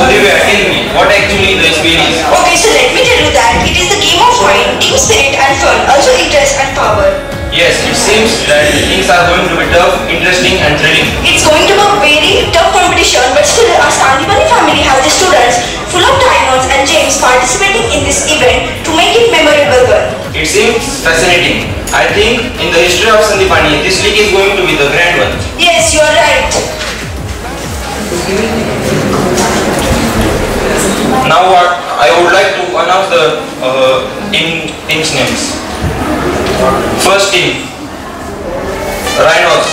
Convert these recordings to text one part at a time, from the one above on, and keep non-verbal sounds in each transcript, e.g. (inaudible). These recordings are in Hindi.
So Divya, tell me, what actually the experience? Okay, so let me tell you that it is the game of mind, team spirit and fun, also interest and power. Yes, it seems that things are going to be tough, interesting and thrilling. It's going to be a very tough competition, but still our Sandipani family has the students full of diamonds and James participating in this event to make it memorable one. It seems fascinating. I think in the history of Sandipani, this league is going to be the grand one. Yes, you are right. Now what I would like to announce the uh, team team's names. First team, Rhinos,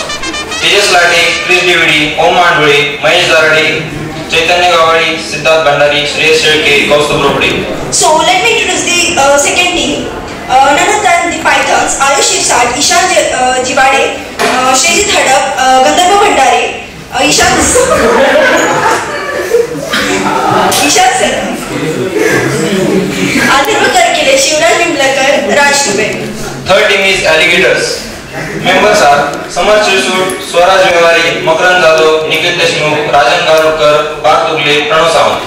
Tejas Late, Chris Dividi, Om Mahesh Darade, Chaitanya Gawadi, Siddharth Bhandari, Shreyas Sherke, Kaustubh Ropde. So let me introduce the uh, second team. Uh, none other than the Pythons, Ayush Shirsat, Ishan J- uh, Jibade, uh, Shrejit Hadap, uh, Gandharva Bhandare, uh, Ishan (laughs) Sir, Aditya Karkile, Shivraj Nimblakar, Raj Dubey. Third team is Alligators. Members are Samar Chisud, Swaraj Mewari, Makaran Jadhav, Nikhil Deshmukh, Rajan Garukar, Parth Ugle, Pranav Sawant.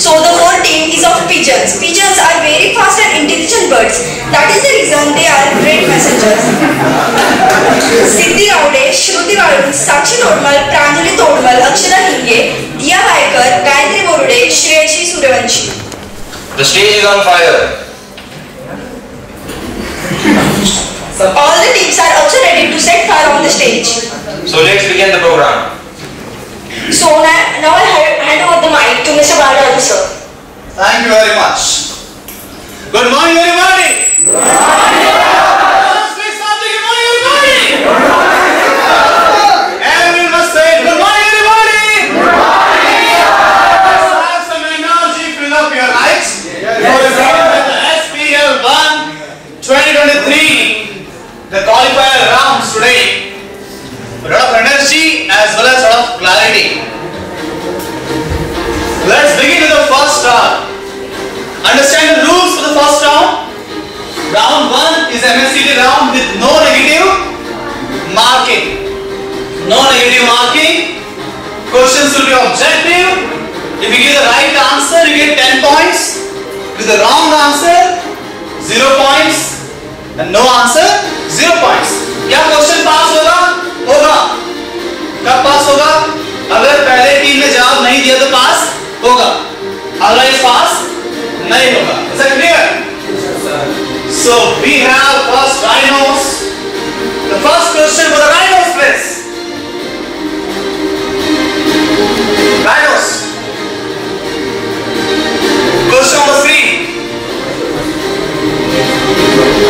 So the fourth team is of pigeons. Pigeons are very fast and intelligent birds. That is the reason they are great messengers. सिद्धी गावडे श्रुती वाळून साक्षी Todmal Pranjali Todmal Akshara Hinge Diya Gaykar Gayatri Borude Shreyashi Suryavanshi The stage is on fire. All the teams are also ready to set fire on the stage. So let's begin the program. So now, now I ha- hand over the mic to Mr. Balraju sir. Thank you very much. Good morning, everybody. Good morning. Round 1 is MSCD round with no negative marking. No negative marking. Questions will be objective. If you give the right answer, you get 10 points. With the wrong answer, 0 points. And no answer, 0 points. क्या क्वेश्चन पास होगा होगा कब पास होगा अगर पहले टीम ने जवाब नहीं दिया तो पास होगा otherwise so we have first rhinos the first question for the rhinos please rhinos question number 3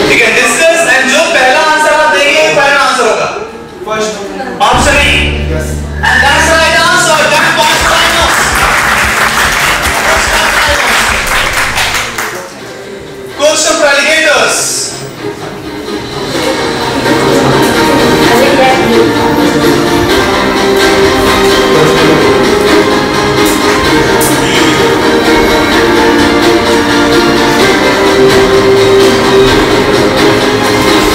ठीक है डिस्कस एंड जो पहला आंसर आप देंगे वो पहला आंसर होगा first option A and that's right answer 10 Question for alligators.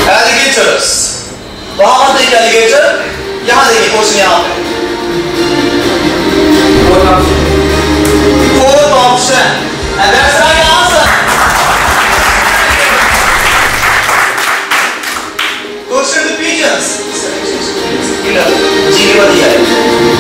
Alligators. वहां देखिए alligator. यहाँ देखिए क्वेश्चन यहाँ पे. Fourth option. And that's right जी के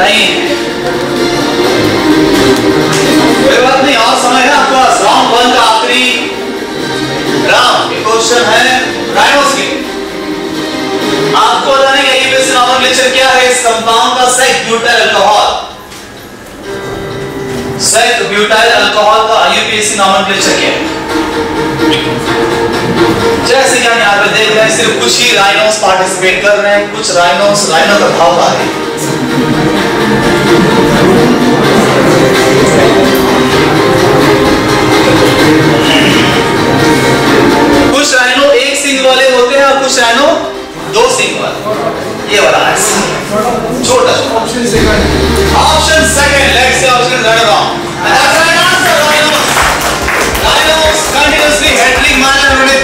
नहीं। कोई बात नहीं और समय है, आपके पास। राउंड आखिरी राउंड ये क्वेश्चन है राइनोस की। आपको बताने का यूपीएससी नॉमेनक्लेचर क्या है, इस कंपाउंड का sec butyl alcohol. Sec butyl alcohol का यूपीएससी नॉमेनक्लेचर क्या है। जैसे कि हम यहाँ पे देख रहे हैं, सिर्फ़ कुछ ही राइनोस पार्टिसिपेट कर रहे हैं, कुछ राइनोस राइनो का भाव पा रहे हैं। कुछ राइनो एक सिंग वाले होते हैं और कुछ राइनो दो सिंग वाले। ये वाला है। छोटा। Option second option second let's से ऑप्शन रॉन्ग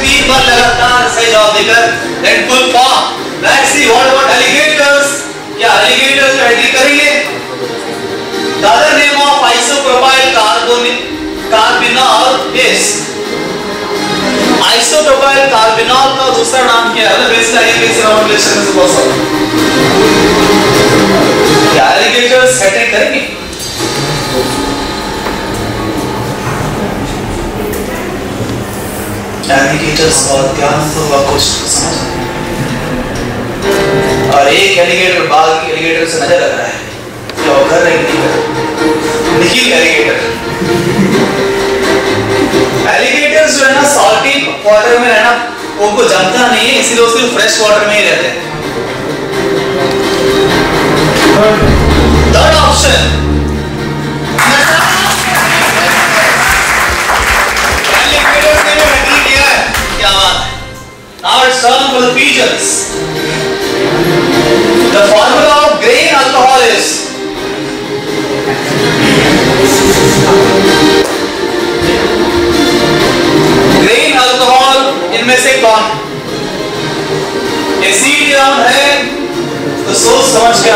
तीन बार लगातार सही जवाब देकर then full form let's see what about alligators handle करेंगे The other name of isopropyl carbon carbinol is isopropyl carbinol का दूसरा नाम क्या है? बेसिक आईपीसी नॉमेनक्लेचर में से बहुत सारा। क्या एलिगेटर्स हैंडल करेंगे एलिगेटर्स और ध्यान पूर्वक क्वेश्चन समझ और एक एलिगेटर बाकी एलिगेटर से नज़र लग रहा है। कर रहे नहीं निखिल एलिगेटर एलिगेटर्स जो है ना सॉल्टी वाटर में रहना उनको जमता नहीं है, इसीलिए सिर्फ़ फ्रेश वाटर में ही रहते हैं। Third option Now it's turn for the pigeons. The formula of grain alcohol is grain alcohol इनमें से कौन? एसिड नाम है तो सोच समझ के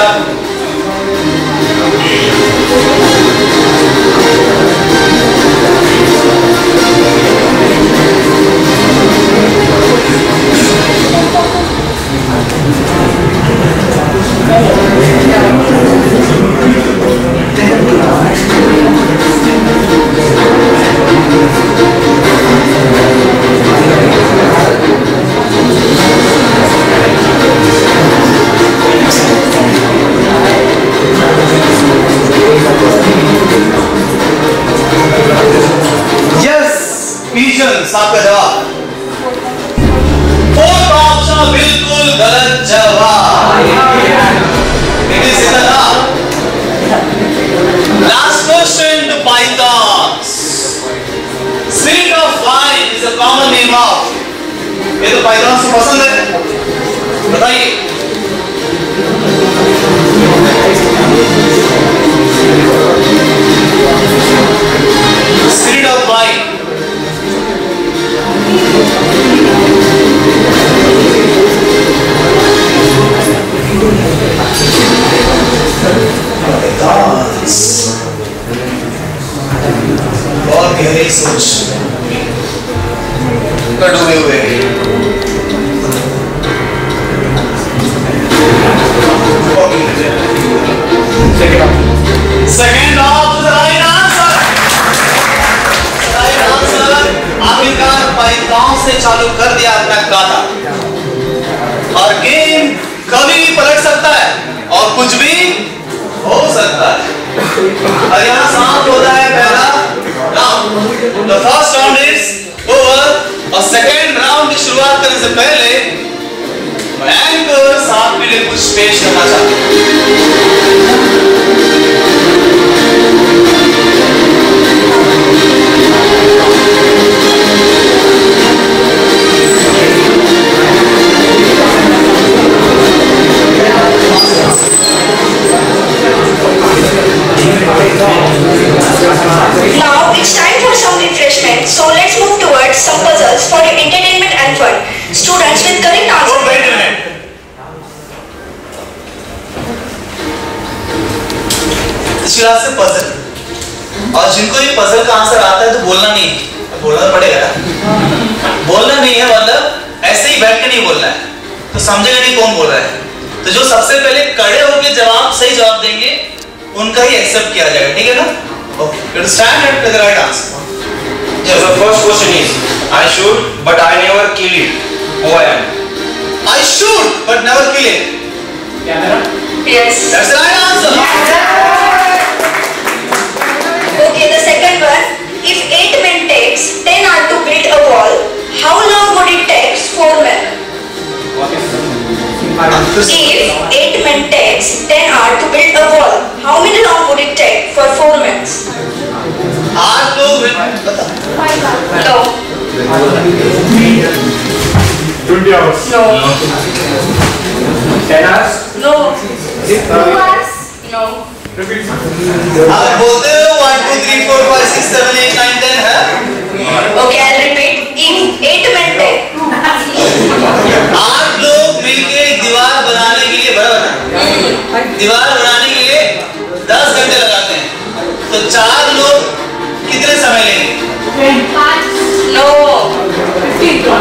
साहब का जवाब। बिल्कुल गलत जवाब। It is last question to pythons seed of wine is a common name of ये तो पाइथान से पसंद है। बताइए। बहुत गहरी सोच? डूबे हुए सेकेंड ऑफ़ आखिरकार पाइथन से चालू कर दिया अपना गाता और गेम कभी भी पलट सकता है और कुछ भी हो सकता है। और यहाँ सात होता है पहला round the first round is over और सेकेंड राउंड की शुरुआत करने से पहले मैं एंकर आपके लिए कुछ पेश करना चाहते हूँ 6, 7, 8, 9, 10 है okay I repeat in 8 minute में लोग मिलके दीवार बनाने के लिए बराबर दीवार बनाने के लिए 10 घंटे लगाते हैं। तो चार लोग कितने समय लेंगे? No.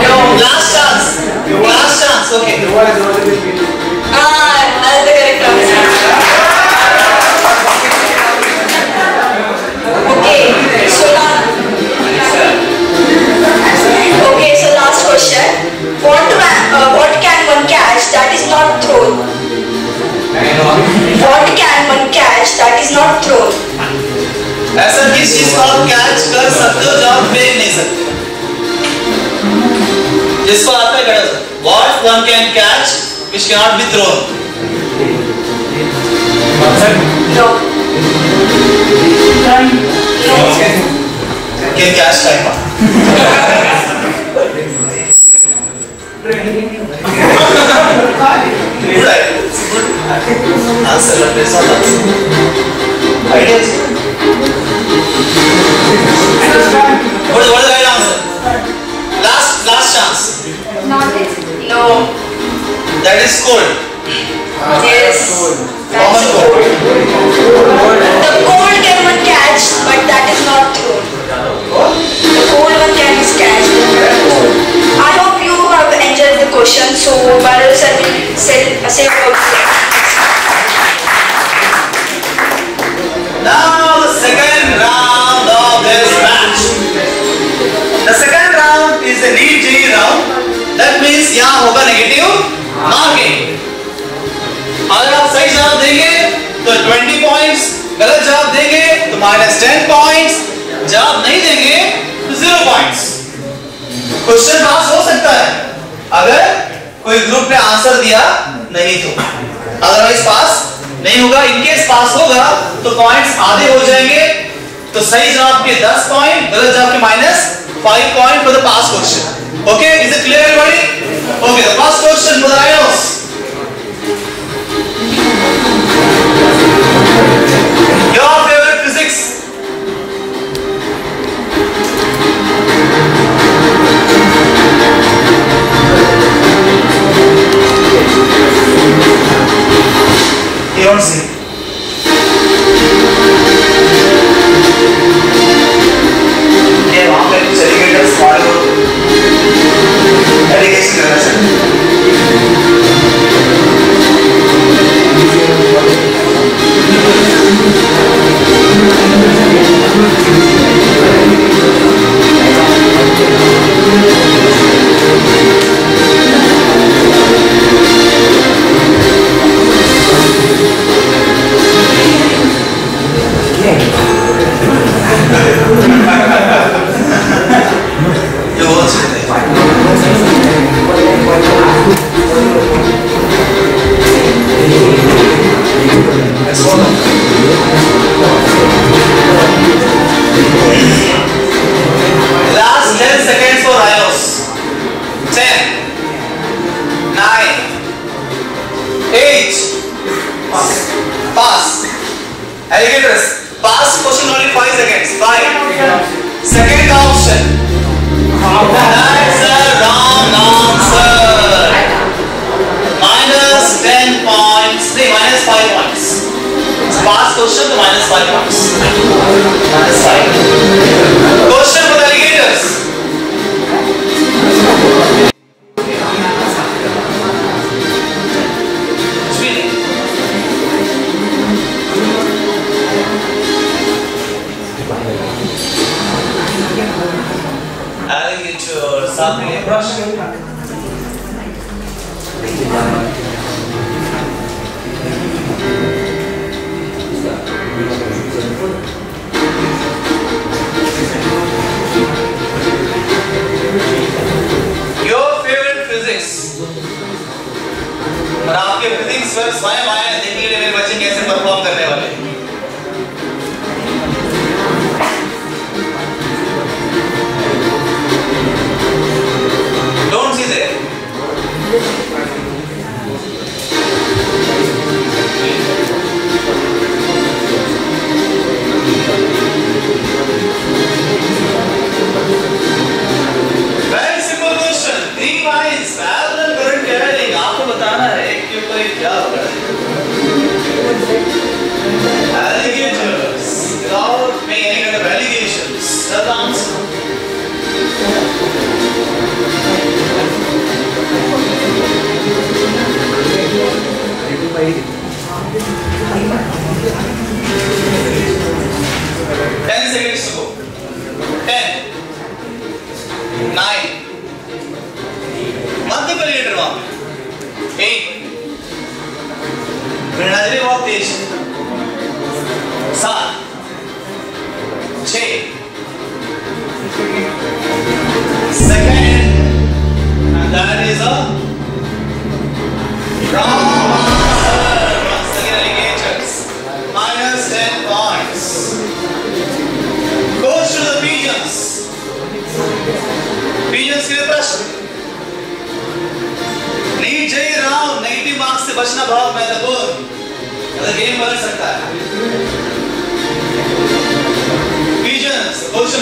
No last chance last chance okay What can one catch that is not thrown? ऐसा किस चीज को आप कैच कर सकते हो जो आप फेंक नहीं सकते जिसको आता है खड़ा what one can catch which cannot be thrown No. No. can catch time (laughs) (laughs) idea good answer but it's not what is what is answer last last chance No. that is cold Yes. common cold The cold can one catch, but that is question pass हो सकता है। अगर कोई ग्रुप ने आंसर दिया, नहीं तो। अदरवाइज़ पास नहीं होगा। इनकेस पास होगा तो पॉइंट्स आधे हो जाएँगे। तो सही जवाब के 10 पॉइंट, गलत जवाब के minus 5 point for the pass question okay is it clear everybody okay the pass question for the Dios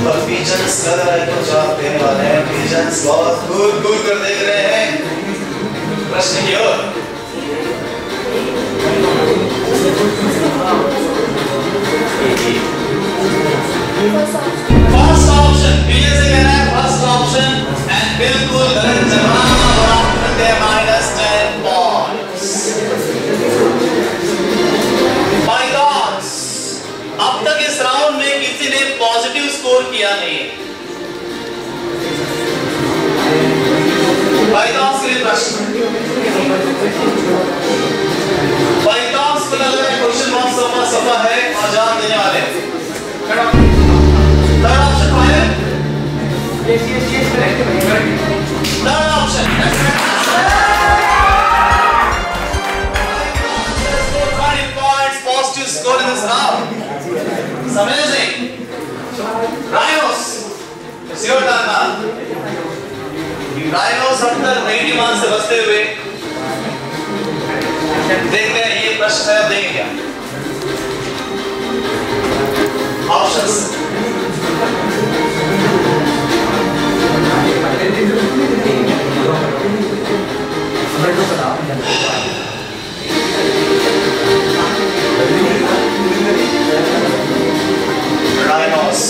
pigeons सदर को जवाब देने वाले हैं पिजन्स बहुत घूर घूर कर देख रहे हैं प्रश्न की ओर फ़र्स्ट ऑप्शन पीजे से कह रहा है फ़र्स्ट ऑप्शन एंड बिल्कुल गलत जवाब और आपने माइनस बाईपास के लिए प्रश्न बाईपास को लग है क्वेश्चन बहुत सफ़ा सफ़ा है और देने वाले थर्ड ऑप्शन है third option positive score in this round. Amazing. Rhinos, it's your turn now. अब तक नेगेटिव मान से बचते हुए देखते हैं, ये प्रश्न है देंगे क्या options Rhinos.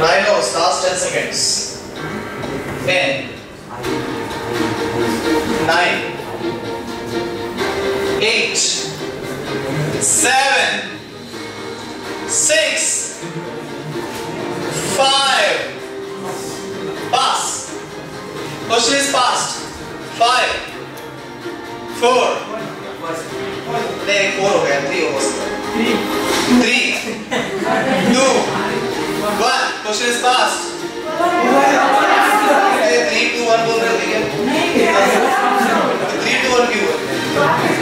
Rhinos, last 10 seconds. 10, 9, 8, 7, 6, Question is passed. 5, 4. नहीं, 4 हो गया, 3 हो सकता है. 3, 2, One. Question is passed. Okay, three, two, one बोल रहे थे क्या? Three, two, one क्यों बोल Okay,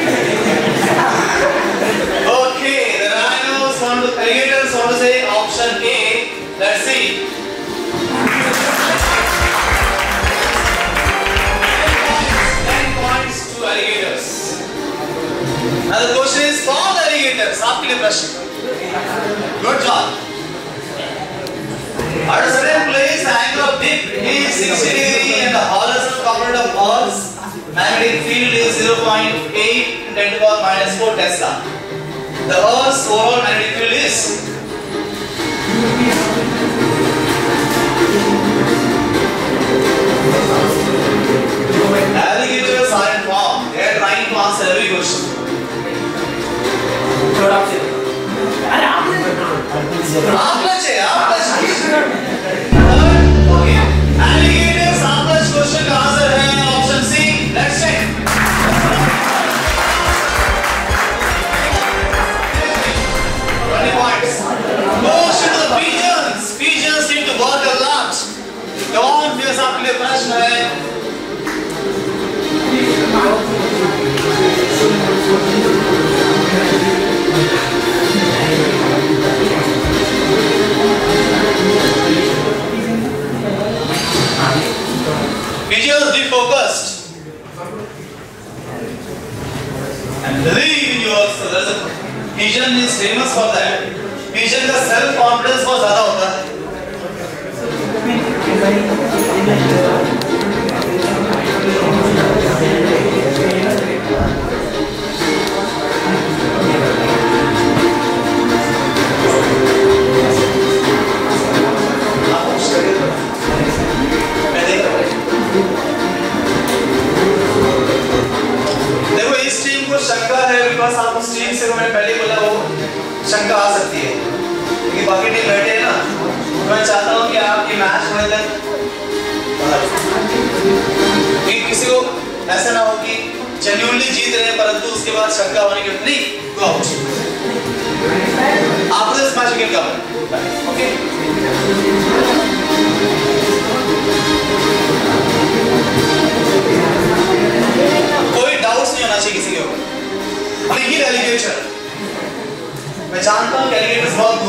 And the question is for form irrigators after question, Good job. At a certain place, the angle of dip is 60 degree and the horizontal component of Earth's magnetic field is 0.8 10 to the power minus 4 Tesla. The Earth's overall magnetic field is 졸업식 아니 아버지 아버지 아버지 Pigeons be focused and believe in yourself. There's a pigeon is famous for that. Pigeon का self confidence बहुत ज़्यादा होता है. बिकॉज़ आप उस टीम से मैंने पहले बोला, वो शंका आ सकती है। क्योंकि बाकी टीम बैठे हैं ना तो मैं चाहता हूँ कि आपकी मैच होने तक कि किसी को ऐसा ना हो कि जेन्युइनली जीत रहे परंतु उसके बाद शंका होने के नहीं go out after this match can come okay लेकिन एलिगेटर मैं जानता हूँ एलिगेटर बहुत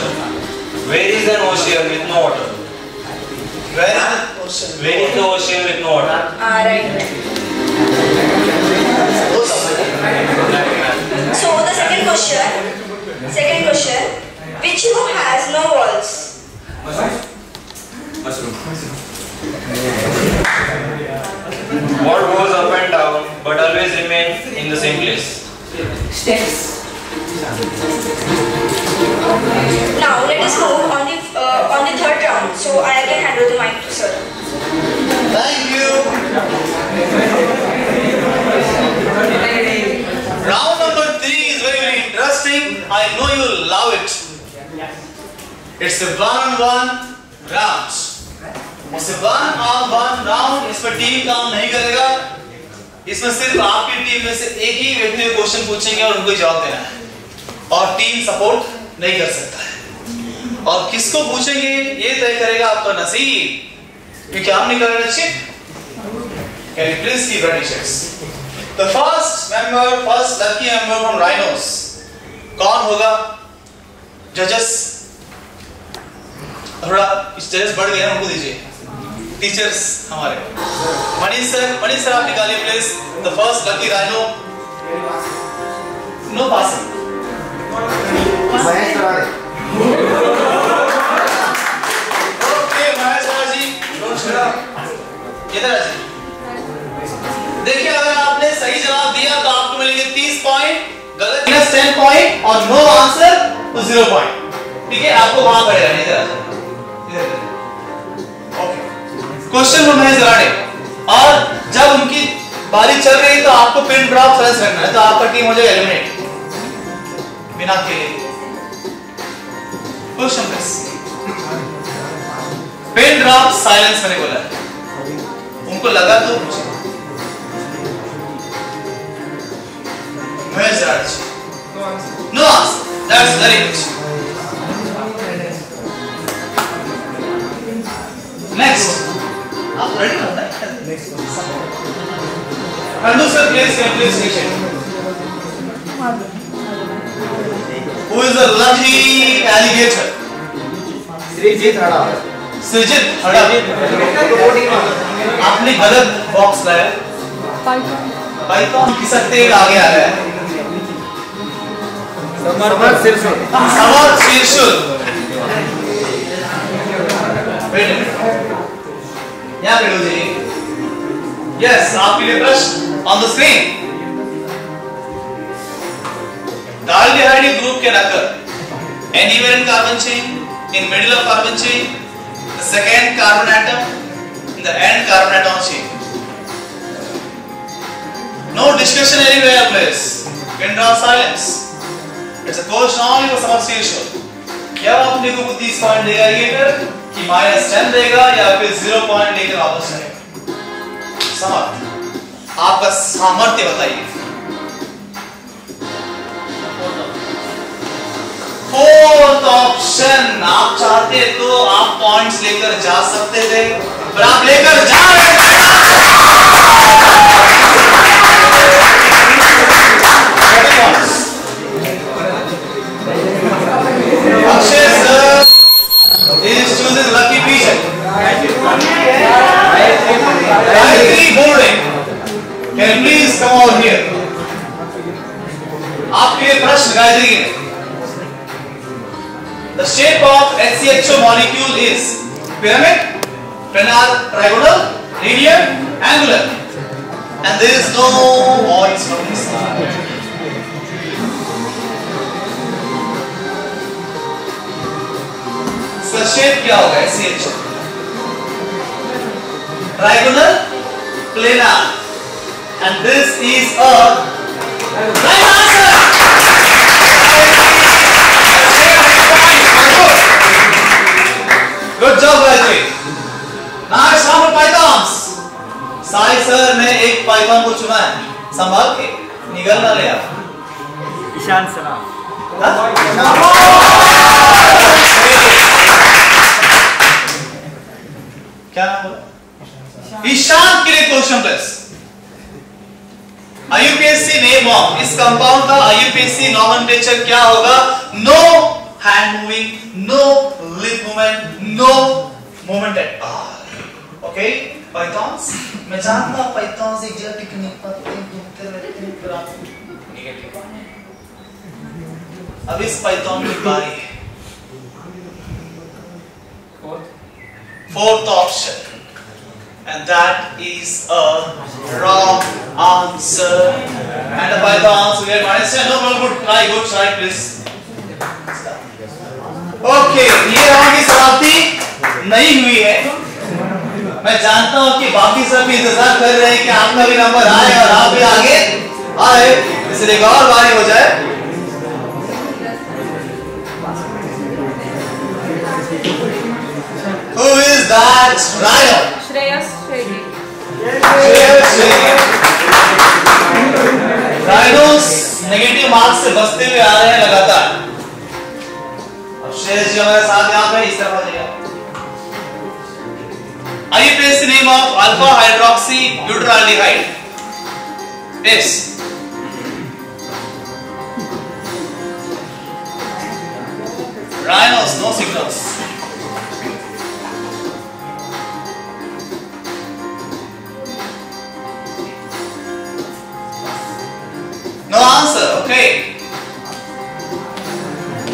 first question. Where is an ocean with no water? Where is the question? Where is the ocean with no water? Ah, Alright. So the second question, second question, which room has no walls? Mushroom. Mushroom. What goes up and down but always remain in the same place? Now let us move on the uh, on the third round. So I again hand over the mic to sir. Thank you. Round number three is very, very interesting. I know you'll love it. It's a one-on-one round. It's a one-on-one round. इस पर टीम काम नहीं करेगा इसमें सिर्फ़ आपकी टीम में से एक ही व्यक्ति क्वेश्चन पूछेंगे और उनको जवाब देना है और टीम सपोर्ट नहीं कर सकता है और किसको पूछेंगे ये तय करेगा आपका नसीब क्योंकि हम निकल रहे chip Can you please keep writing checks? The first member, first lucky member from Rhinos. कौन होगा? Judges. थोड़ा जजेस बढ़ गए हैं उनको दीजिए टीचर्स हमारे मनीष सर मनीष सर आप निकालिए please the first lucky rhino no passing देखिए अगर आपने सही जवाब दिया तो आपको मिलेंगे 30 पॉइंट गलत माइनस 10 पॉइंट और नो आंसर तो 0 पॉइंट ठीक है आपको वहाँ पड़ेगा नहीं इधर क्वेश्चन महेश राणे और जब उनकी बारी चल रही है तो आपको पिन ड्रॉप फ्रेंस रखना है तो आपका टीम हो जाएगा एलिमिनेट बिना के क्वेश्चन पेन ड्रॉप साइलेंस मैंने बोला उनको लगा तो मुझे। मैं जज no answer that's very good next आप रेडी होता है next question कंडोसर place complete station Who is the lucky alligator? Shrijeet Hada Srijit Hada आपने गलत बॉक्स लाया। Python. Python पाइथन किसकते आगे आ रहा है। समर सिरसुर समर शीर्षुल यहाँ पे जी यस आपके लिए प्रश्न on the screen Daldehyde group can occur anywhere in carbon chain, in middle of carbon chain, the second carbon atom, in the end carbon atom chain. No discussion anywhere, please. Pin drop silence. It's a question only for sure. क्या अपने को 30 पॉइंट देगा फिर कि माइनस टेन देगा या फिर ज़ीरो पॉइंट लेकर वापस जाएगा समर्थ आपका सामर्थ्य बताइए फोर्थ ऑप्शन, आप चाहते तो आप पॉइंट्स लेकर जा सकते थे, पर आप लेकर जा रहे हैं here. आपके लिए प्रश्न गायत्री के The shape of HCHO molecule is pyramid, planar, trigonal, linear, angular. And there is no voice from this side. इसका शेप क्या होगा HCHO? Trigonal, planar. And this is a right answer! Sai sir ने एक पाइथॉन को चुना है। संभाल के निगल ना ले आप। ईशान सलाम। क्या नाम ईशान के लिए question plus IUPSC name of इस कंपाउंड का आईयूपीएससी नॉमेनक्लेचर क्या होगा? No hand moving no lip movement no movement at all okay pythons मैं जानता हूँ पाइथॉन्स एग्जैक्ट निपटते घूमते रहते हैं फिर आप नेगेटिव अब इस पाइथॉन की बारी है fourth option and that is a wrong answer and by the pythons we are minus 10 no no good try good try please okay ये राउंड की समाप्ति नहीं हुई है मैं जानता हूँ कि बाकी सब भी इंतज़ार कर रहे हैं कि आपका भी नंबर आए और आप भी आगे आए इसलिए और बारी हो जाए। Who is that? Rhino? Shreyas Shetty rhinos negative marks से बचते हुए आ रहे हैं लगातार। अब श्रेयस जी हमारे साथ यहाँ पे इस तरफ़ आ जाइए। आइए place the name of alpha hydroxy butaldehyde S Rhinos, no signals. No answer. Okay.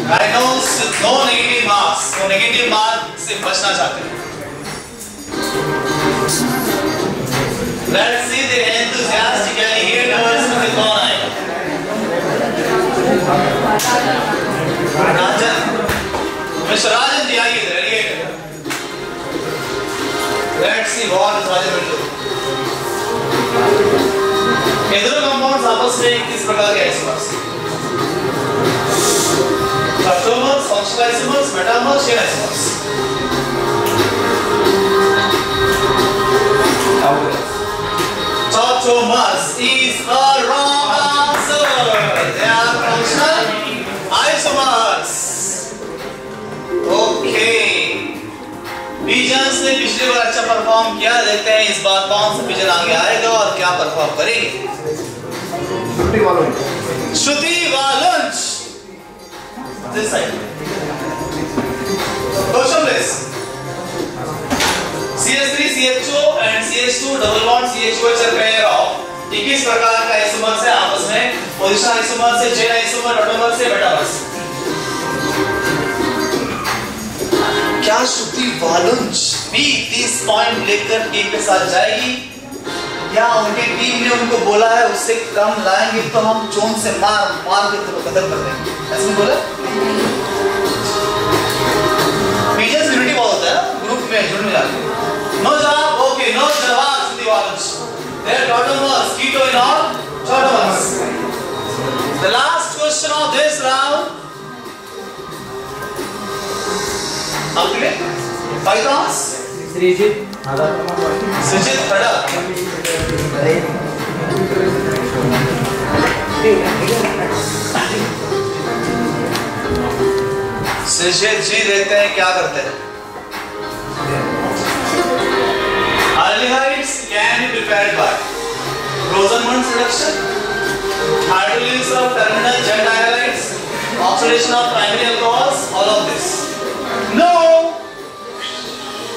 Rhinos no negative marks. So negative mark से बचना चाहते हैं. Let's see the enthusiastic and alligators में कौन आएगा. राजन. Mr. Rajan जी आइए इधर alligator. Let's see what is Rajan will do. ये दोनों कंपाउंड्स आपस में किस प्रकार के isomers Tautomers, functional isomers, metamers, chain isomers. Tautomers is the wrong answer. They are functional isomers. Okay. Pigeons से पिछली बार अच्छा परफॉर्म किया देखते हैं इस बार कौन सा पिजन आगे आएगा और क्या परफॉर्म करेंगे Shruti Walunj this side question please CH3 CH2 and CH2 double bond CH2 is a pair of 21 प्रकार का आइसोमर्स है आपस में पोजीशन आइसोमर से चेन आइसोमर से मेटामर से क्या श्रुति वालुंज? भी 30 पॉइंट लेकर टीम के साथ जाएगी। या उनके टीम ने उनको बोला है उससे कम लाएँगे तो हम चोन से मार मार के तो कदर कर देंगे। ऐसे बोला? बीजस यूनिटी बहुत होता है ग्रुप में जुड़ में जाते नो जवाब ओके नो जवाब Shruti Walunj. There ऑटोमर्स keto in all Automers the last question of this round आपके पाइथॉन्स श्रीजीत आधार सुजित खड़ा जी देखते हैं क्या करते हैं। Aldehydes can be prepared by Rosenmund's reduction, hydrolysis of terminal jet halides, oxidation of primary alcohols, all of this. No!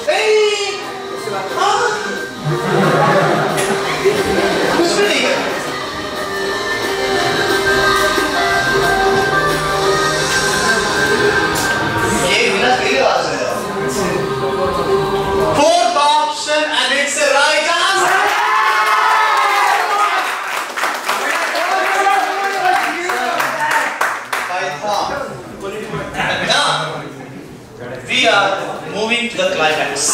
Hey! हाँ? The climax.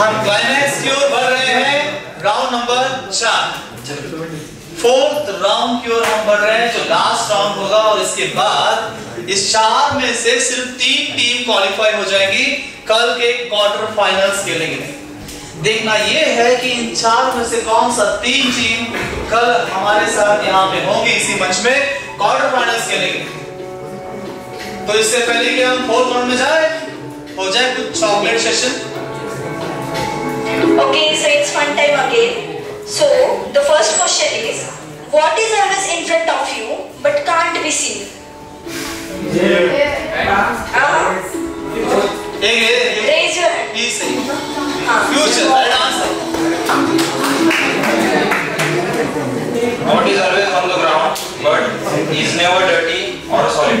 हम क्लाइमैक्स की ओर बढ़ रहे हैं। राउंड नंबर चार। फोर्थ राउंड की ओर हम बढ़ रहे हैं, जो लास्ट राउंड होगा, और इसके बाद इस चार में से सिर्फ़ तीन टीम क्वालिफाई हो जाएगी। कल के क्वार्टर फाइनल्स लिए देखना ये है कि इन चार में से कौन सा तीन टीम कल हमारे साथ यहाँ पे होंगी इसी मंच में। क्वार्टर फाइनल्स लिए तो इससे पहले कि हम फोर्थ राउंड में जाए हो जाए कुछ chocolate session fun time again. So the first question is, what is always in front of you but can't be seen? Uh, एक एक raise your hand. प्लीज़ सही हाँ. Future right answer What is always on the ground but is never dirty or solid?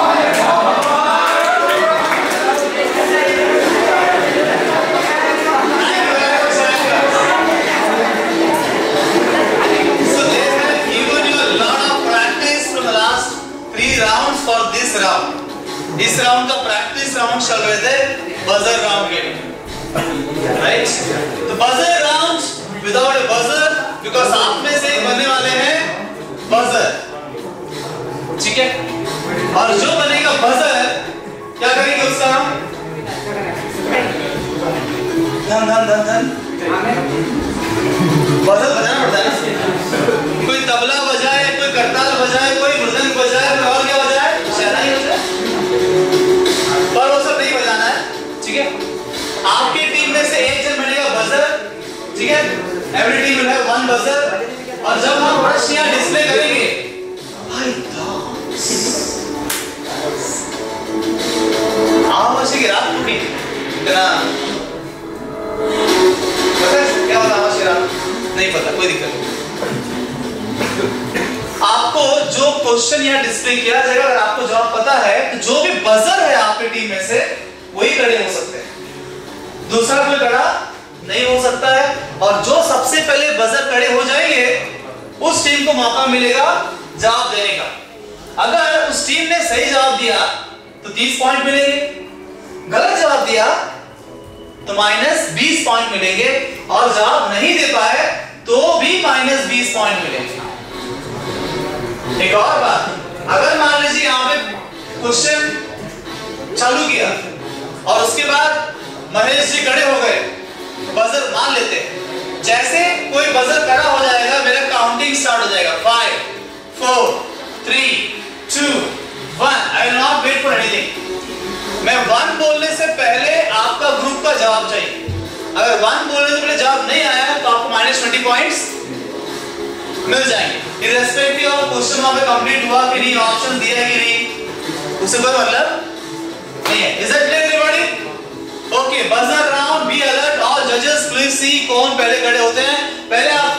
इस राउंड का प्रैक्टिस राउंड चल रहे थे बजर राउंड के राइट तो buzzer round without a buzzer because आप में से बनने वाले हैं बजर ठीक है? और जो बनेगा बजर क्या करेंगे उसका हम धन धन धन धन। बजर बजाना पड़ता है ना? कोई तबला बजाए, कोई करताल बजाए, कोई every team will have one buzzer और जब हम प्रश्न यहाँ डिस्प्ले करेंगे आवाज़ की रात टूटी। इतना। पता है क्या होता आवाज़ की रात? नहीं पता, कोई दिक्कत आपको जो क्वेश्चन यहाँ डिस्प्ले किया जाएगा, अगर आपको जवाब पता है तो जो भी बजर है आपकी टीम में से, वही खड़े हो सकते हैं। दूसरा कोई खड़ा? नहीं हो सकता है। और जो सबसे पहले बजर खड़े हो जाएँगे, उस टीम को मौका मिलेगा जवाब देने का। अगर उस टीम ने सही जवाब दिया तो 30 पॉइंट मिलेंगे। गलत जवाब दिया तो माइनस 20 पॉइंट मिलेंगे। और जवाब नहीं दे पाए तो भी माइनस 20 पॉइंट मिलेंगे। एक और बात, अगर मान लीजिए यहाँ पे क्वेश्चन चालू किया, और उसके बाद महेश जी खड़े हो गए बजर मान लेते हैं। जैसे कोई बजर खड़ा हो जाएगा, मेरा काउंटिंग स्टार्ट हो जाएगा। Five four three two one I not wait for anything मैं वन बोलने से पहले आपका ग्रुप का जवाब चाहिए। अगर वन बोलने से पहले जवाब नहीं आया तो आपको माइनस ट्वेंटी पॉइंट्स मिल जाएँगे। इररेस्पेक्टिव ऑफ़ क्वेश्चन वहाँ पे कंप्लीट हुआ कि नहीं ऑप्शन दिया कि नहीं, उससे कोई मतलब नहीं है। Is it clear everybody okay buzzer round be alert all जजेस प्लीज़ सी कौन पहले खड़े होते हैं। पहले आप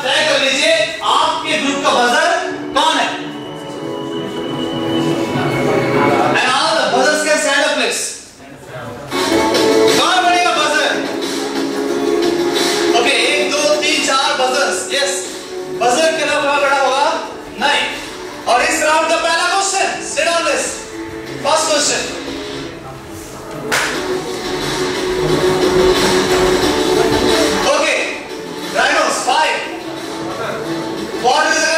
what is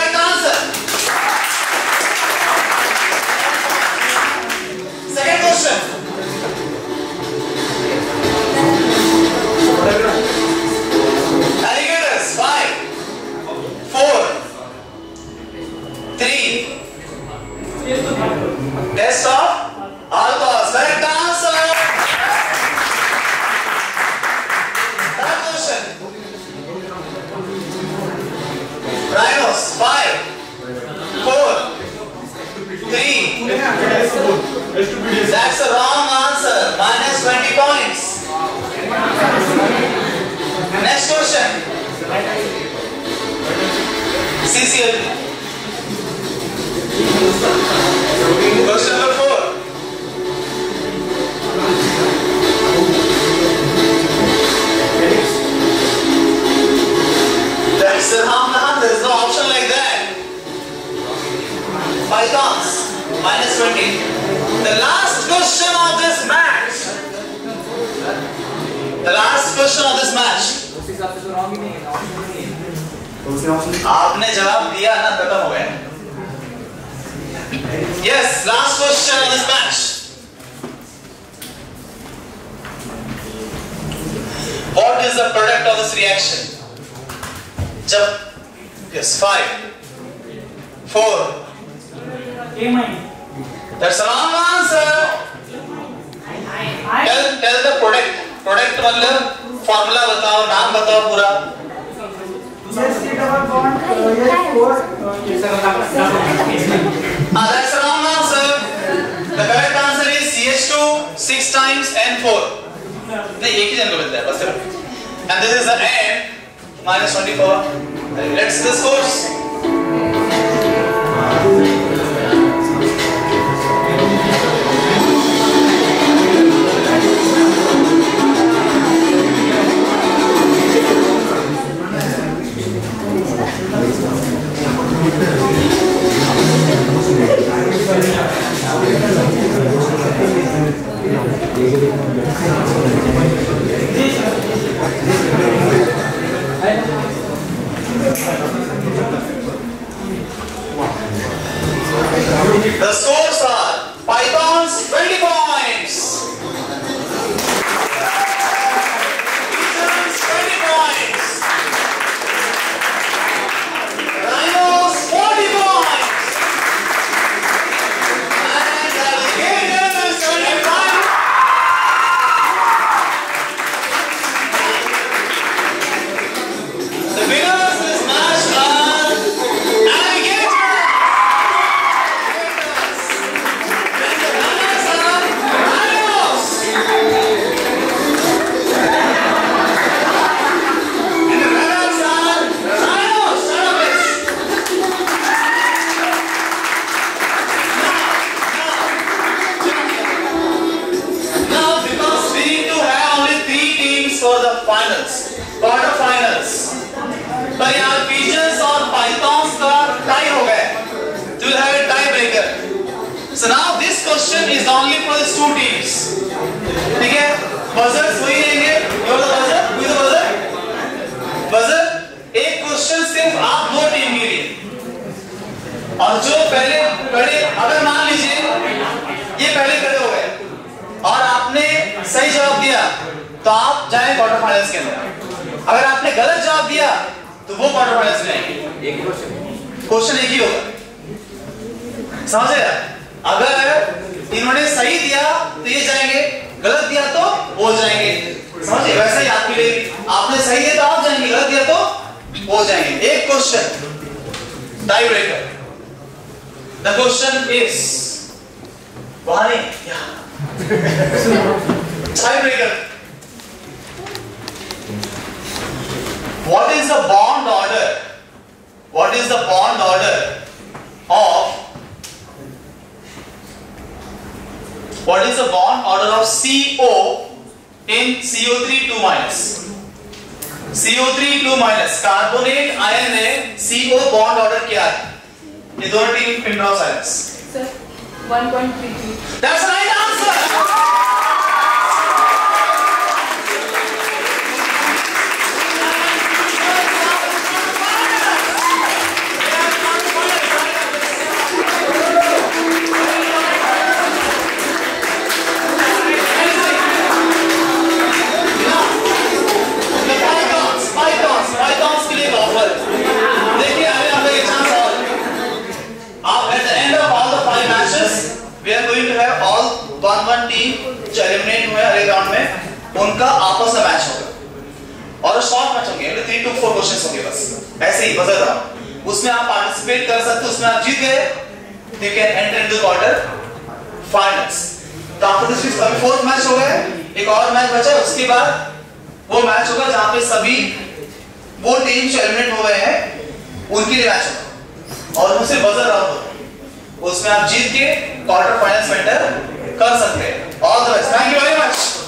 that's wrong answer tell tell the product product मतलब फार्मूला बताओ नाम बताओ पूरा Ah, that's the wrong answer. The correct answer is CH2 six times N4. नहीं एक ही जन को मिलता है बस सिर्फ़. And this is the N minus 24. Let's discourse. The scores are Pythons 20 points. What is the bond order of CO in CO3 2 minus CO3 2 minus carbonate ion में CO बॉन्ड ऑर्डर क्या है ये दोनों team pin drop silence Sir, 1.33. That's right हर एक राउंड में उनका आपस में मैच होगा और शॉर्ट मैच होंगे थ्री टू फोर क्वेश्चंस होंगे बस। ऐसे ही बजर राउंड उसमें आप पार्टिसिपेट कर सकते हो, उसमें आप जीत गए। You can enter into quarter finals तो आपको दिस अभी फोर्थ मैच हो गया, एक और मैच बचा है, उसके बाद वो मैच होगा जहाँ पे सभी, वो टीम जो एलिमिनेट हो गए हैं, उनके लिए मैच होगा। और उससे बजर राउंड उसमें आप जीत के क्वार्टर फाइनल्स में एंटर कर सकते हैं। All the best thank you very much